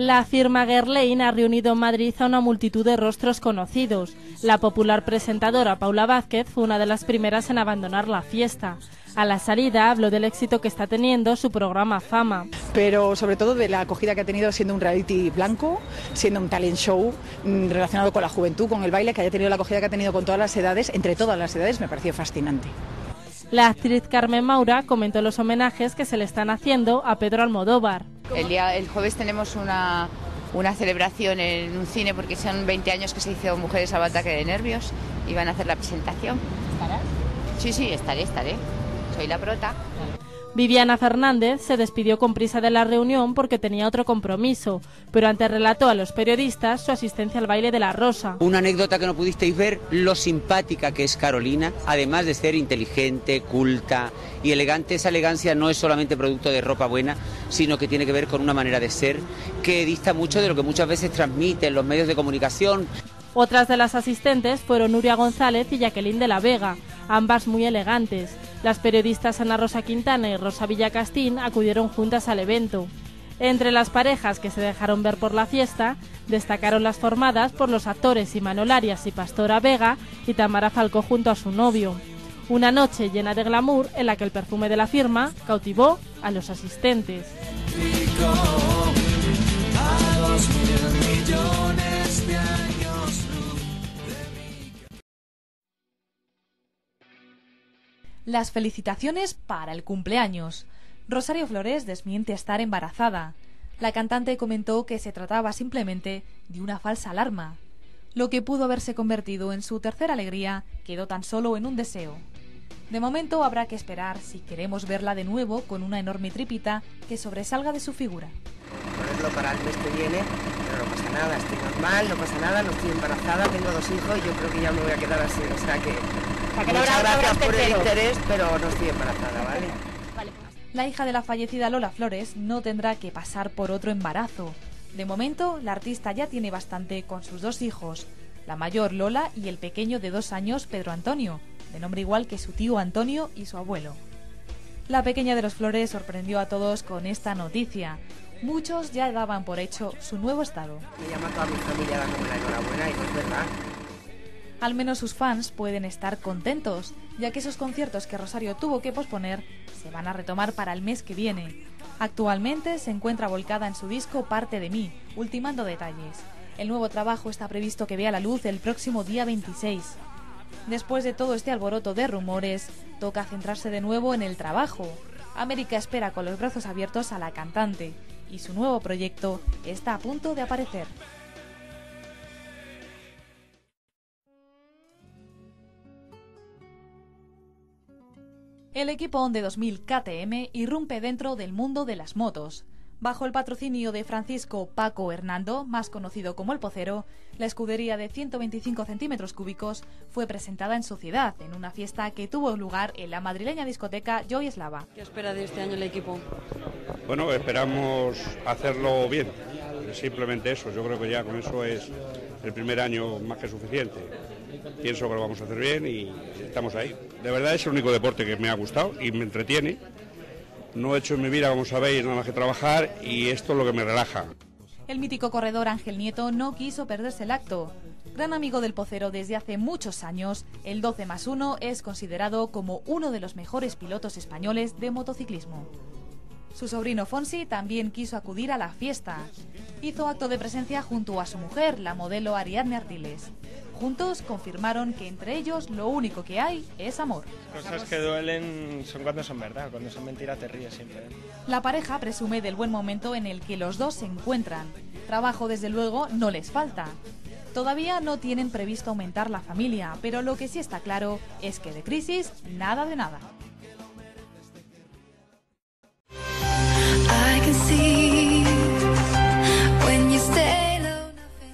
La firma Guerlain ha reunido en Madrid a una multitud de rostros conocidos. La popular presentadora Paula Vázquez fue una de las primeras en abandonar la fiesta. A la salida habló del éxito que está teniendo su programa Fama. Pero sobre todo de la acogida que ha tenido siendo un reality blanco, siendo un talent show mm, relacionado con la juventud, con el baile, que haya tenido la acogida que ha tenido con todas las edades, entre todas las edades, me pareció fascinante. La actriz Carmen Maura comentó los homenajes que se le están haciendo a Pedro Almodóvar. El, día, el jueves tenemos una, una celebración en un cine porque son 20 años que se hizo Mujeres al ataque de nervios y van a hacer la presentación. ¿Estarás? Sí, sí, estaré, estaré. Soy la prota. Viviana Fernández se despidió con prisa de la reunión porque tenía otro compromiso, pero antes relató a los periodistas su asistencia al baile de la Rosa. Una anécdota que no pudisteis ver, lo simpática que es Carolina, además de ser inteligente, culta y elegante. Esa elegancia no es solamente producto de ropa buena, sino que tiene que ver con una manera de ser que dista mucho de lo que muchas veces transmiten los medios de comunicación. Otras de las asistentes fueron Nuria González y Jacqueline de la Vega, ambas muy elegantes. Las periodistas Ana Rosa Quintana y Rosa Villacastín acudieron juntas al evento. Entre las parejas que se dejaron ver por la fiesta, destacaron las formadas por los actores Imanol Arias y Pastora Vega y Tamara Falcó junto a su novio. Una noche llena de glamour en la que el perfume de la firma cautivó a los asistentes. Las felicitaciones para el cumpleaños. Rosario Flores desmiente estar embarazada. La cantante comentó que se trataba simplemente de una falsa alarma. Lo que pudo haberse convertido en su tercera alegría quedó tan solo en un deseo. De momento habrá que esperar si queremos verla de nuevo con una enorme tripita que sobresalga de su figura. Ponerlo para el mes que viene, pero no pasa nada, estoy normal, no pasa nada, no estoy embarazada, tengo dos hijos y yo creo que ya me voy a quedar así, o sea que Muchas gracias por el interés, pero no estoy embarazada, ¿vale? La hija de la fallecida Lola Flores no tendrá que pasar por otro embarazo. De momento, la artista ya tiene bastante con sus dos hijos, la mayor Lola y el pequeño de dos años Pedro Antonio, de nombre igual que su tío Antonio y su abuelo. La pequeña de los Flores sorprendió a todos con esta noticia. Muchos ya daban por hecho su nuevo estado. Me llama toda mi familia dándome la enhorabuena y no es verdad. Al menos sus fans pueden estar contentos, ya que esos conciertos que Rosario tuvo que posponer se van a retomar para el mes que viene. Actualmente se encuentra volcada en su disco Parte de mí, ultimando detalles. El nuevo trabajo está previsto que vea la luz el próximo día 26. Después de todo este alboroto de rumores, toca centrarse de nuevo en el trabajo. América espera con los brazos abiertos a la cantante y su nuevo proyecto está a punto de aparecer. El equipo Onde 2000 KTM irrumpe dentro del mundo de las motos. Bajo el patrocinio de Francisco Paco Hernando, más conocido como El Pocero, la escudería de 125 centímetros cúbicos fue presentada en sociedad en una fiesta que tuvo lugar en la madrileña discoteca Joy Eslava. ¿Qué espera de este año el equipo? Bueno, esperamos hacerlo bien, simplemente eso. Yo creo que ya con eso es el primer año más que suficiente. Pienso que lo vamos a hacer bien y estamos ahí. De verdad es el único deporte que me ha gustado y me entretiene. No he hecho en mi vida, como sabéis, nada más que trabajar y esto es lo que me relaja. El mítico corredor Ángel Nieto no quiso perderse el acto. Gran amigo del pocero desde hace muchos años, el 12 más 1 es considerado como uno de los mejores pilotos españoles de motociclismo. Su sobrino Fonsi también quiso acudir a la fiesta. Hizo acto de presencia junto a su mujer, la modelo Ariadne Ardiles. Juntos confirmaron que entre ellos lo único que hay es amor. Cosas que duelen son cuando son verdad, cuando son mentiras te ríes siempre. ¿eh? La pareja presume del buen momento en el que los dos se encuentran. Trabajo desde luego no les falta. Todavía no tienen previsto aumentar la familia, pero lo que sí está claro es que de crisis nada de nada.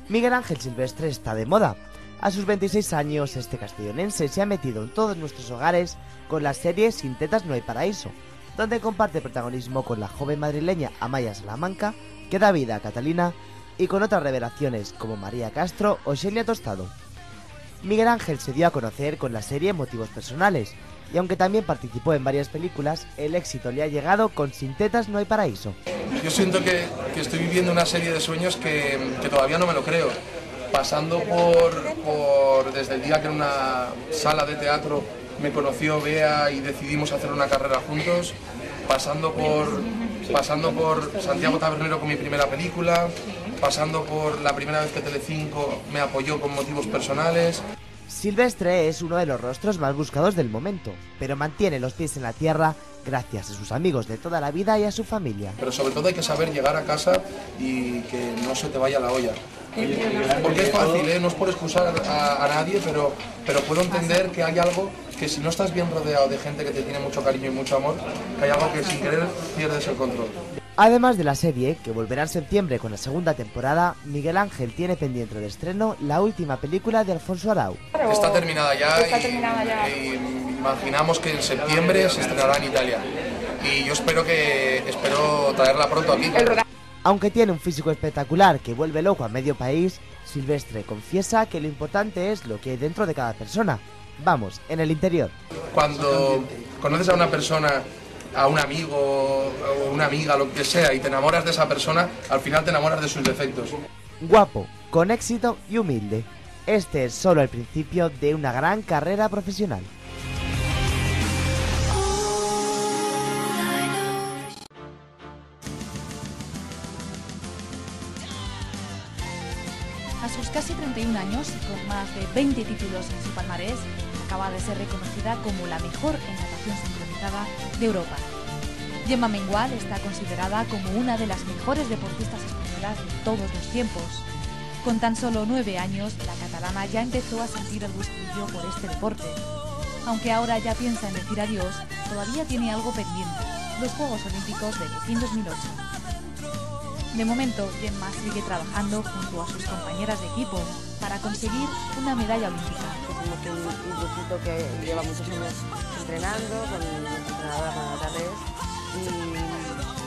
Miguel Ángel Silvestre está de moda. A sus 26 años, este castellonense se ha metido en todos nuestros hogares con la serie Sin tetas no hay paraíso, donde comparte protagonismo con la joven madrileña Amaya Salamanca, que da vida a Catalina, y con otras revelaciones como María Castro o Xenia Tostado. Miguel Ángel se dio a conocer con la serie Motivos Personales, Y aunque también participó en varias películas, el éxito le ha llegado con Sin tetas no hay paraíso. Yo siento que, estoy viviendo una serie de sueños que todavía no me lo creo. Pasando por, por desde el día que en una sala de teatro me conoció Bea y decidimos hacer una carrera juntos, pasando por, pasando por Santiago Tabernero con mi primera película, pasando por la primera vez que Telecinco me apoyó con motivos personales. Silvestre es uno de los rostros más buscados del momento, pero mantiene los pies en la tierra gracias a sus amigos de toda la vida y a su familia. Pero sobre todo hay que saber llegar a casa y que no se te vaya la olla. Porque es fácil, ¿eh? no es por excusar a, a nadie, pero, pero puedo entender que hay algo que si no estás bien rodeado de gente que te tiene mucho cariño y mucho amor, que hay algo que sin querer pierdes el control. Además de la serie, que volverá en septiembre con la segunda temporada, Miguel Ángel tiene pendiente de estreno la última película de Alfonso Arau. Está terminada ya, Está y, terminada ya. y imaginamos que en septiembre se estrenará en Italia. Y yo espero que espero traerla pronto aquí. Aunque tiene un físico espectacular que vuelve loco a medio país, Silvestre confiesa que lo importante es lo que hay dentro de cada persona. Vamos, en el interior. Cuando conoces a una persona, a un amigo o una amiga, lo que sea, y te enamoras de esa persona, al final te enamoras de sus defectos. Guapo, con éxito y humilde. Este es solo el principio de una gran carrera profesional. A sus casi 31 años y con más de 20 títulos en su palmarés, acaba de ser reconocida como la mejor en natación sincronizada de Europa. Gemma Mengual está considerada como una de las mejores deportistas españolas de todos los tiempos. Con tan solo nueve años, la catalana ya empezó a sentir el gustillo por este deporte. Aunque ahora ya piensa en decir adiós, todavía tiene algo pendiente, los Juegos Olímpicos de Pekín 2008. De momento, Gemma sigue trabajando junto a sus compañeras de equipo para conseguir una medalla olímpica. Somos un, un grupito que lleva muchos años entrenando con nuestra entrenadora Tarrés y,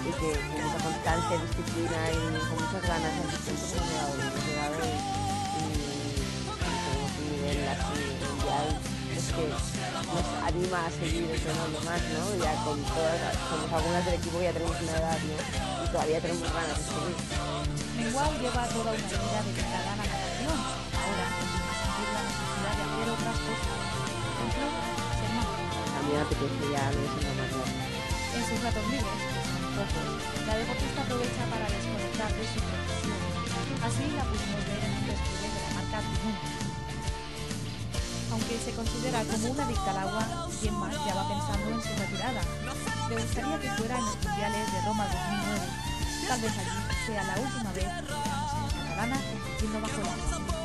y que con mucha constancia, disciplina y con muchas ganas y hemos llegado donde hemos llegado y, y, y tenemos un nivel así mundial pues que nos anima a seguir entrenando más, ¿no? Ya con todas, somos algunas del equipo que ya tenemos una edad, ¿no? Y todavía tenemos ganas de seguir. Mengual lleva toda una vida dedicada a la natación. Ahora sentir la necesidad de hacer otras cosas. Por ejemplo, ser madre. A mí me apetece ya no es una más En sus ratos libres, pocos, la deportista aprovecha para desconectar de su profesión. Así la pudimos ver en un desfile de la marca Timón. Aunque se considera como una adicta al agua, Gemma ya va pensando en su retirada. Le gustaría que fuera en los Mundiales de Roma 2009. Tal vez allí sea la última vez que la catalana compitiendo bajo el agua.